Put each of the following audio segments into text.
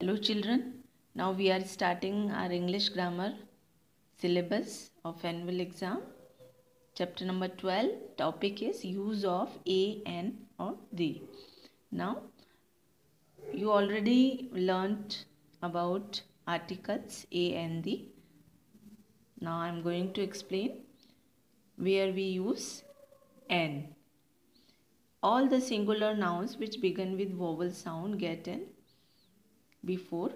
Hello children, now we are starting our English grammar syllabus of annual exam. Chapter number 12 topic is use of a, and or the. Now you already learnt about articles a and the. Now I am going to explain where we use n. All the singular nouns which begin with vowel sound get an before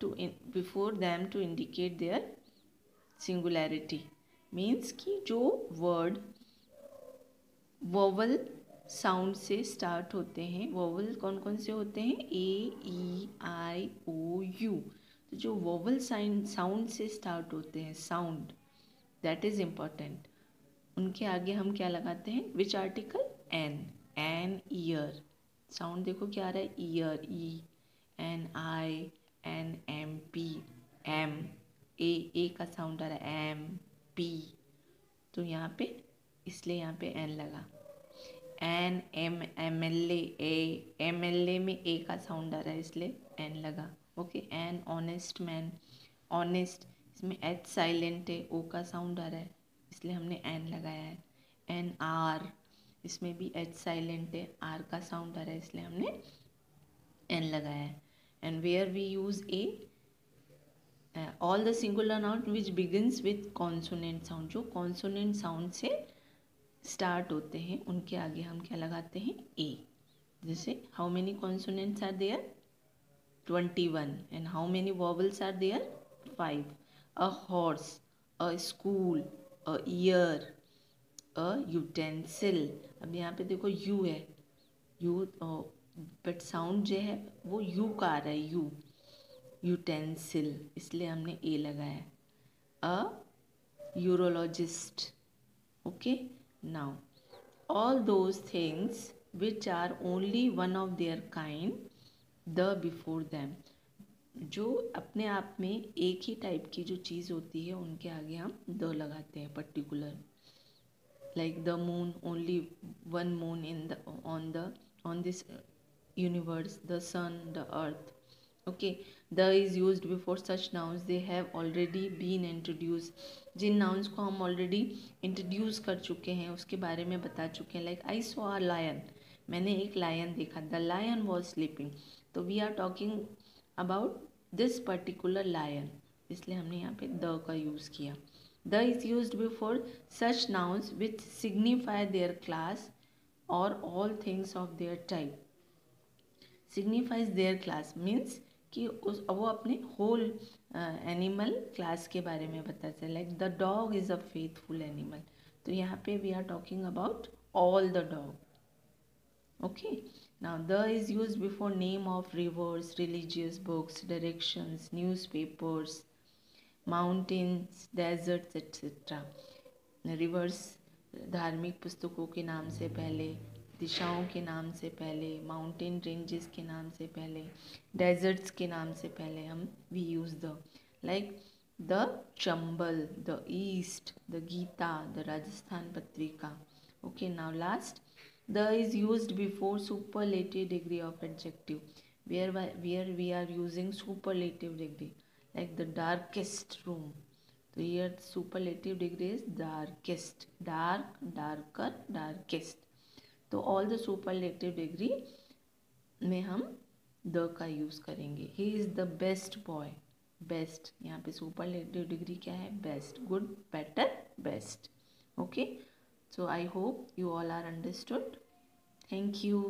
to in, before them to indicate their singularity. Means कि जो word vowel sound से start होते हैं vowel कौन कौन से होते हैं? ए ई आई ओ यू तो जो वोवल साइन साउंड से स्टार्ट होते हैं साउंड दैट इज़ इंपॉर्टेंट उनके आगे हम क्या लगाते हैं? Which article an an ear sound देखो क्या आ रहा है? Ear E N I N M P M A A का साउंड आ रहा है एम पी तो यहाँ पे, इसलिए यहाँ पे एन लगा। An M M L A M L A में ए का साउंड आ रहा है, इसलिए एन लगा। Okay an honest man honest इसमें एच साइलेंट है ओ का साउंड आ रहा है, इसलिए हमने एन लगाया है। एन आर इसमें भी एच साइलेंट है आर का साउंड आ रहा है, इसलिए हमने एन लगाया है। And where we use a uh, all the singular noun which begins with consonant sound जो consonant sound से start होते हैं उनके आगे हम क्या लगाते हैं a जैसे how many consonants are there 21 and how many vowels are there 5 a horse a school a year a utensil अब यहाँ पे देखो u है u बट साउंड जो है, वो यू का आ रहा है, यू। यूटेंसिल, इसलिए हमने ए लगाया। A urologist. Okay? Now all those things which are only one of their kind the before them जो अपने आप में एक ही टाइप की जो चीज़ होती है, उनके आगे हम द लगाते हैं particular like the moon only one moon in the on the on this universe the sun the earth okay the is used before such nouns they have already been introduced जिन nouns को हम already introduce कर चुके हैं उसके बारे में बता चुके हैं like I saw a lion मैंने एक lion देखा the lion was sleeping तो we are talking about this particular lion इसलिए हमने यहाँ पे the का यूज़ किया the is used before such nouns which signify their class or all things of their type signifies their class means कि उस, वो अपने होल एनिमल क्लास के बारे में बताते हैं। Like the dog is a faithful animal तो यहाँ पे we are talking about all the dog okay now the is use before name of rivers religious books directions newspapers mountains deserts etcetera rivers धार्मिक पुस्तकों के नाम से पहले दिशाओं के नाम से पहले माउंटेन रेंजेस के नाम से पहले डेजर्ट्स के नाम से पहले हम we use the like the Chambal the east the Gita the Rajasthan Patrika okay now last the is use before superlative degree of adjective where where we are using superlative degree like the darkest room तो यर superlative degree is darkest dark darker darkest तो all the superlative degree में हम the का use करेंगे। He is the best boy best यहाँ पे superlative degree क्या है? Best good better best okay so I hope you all are understood thank you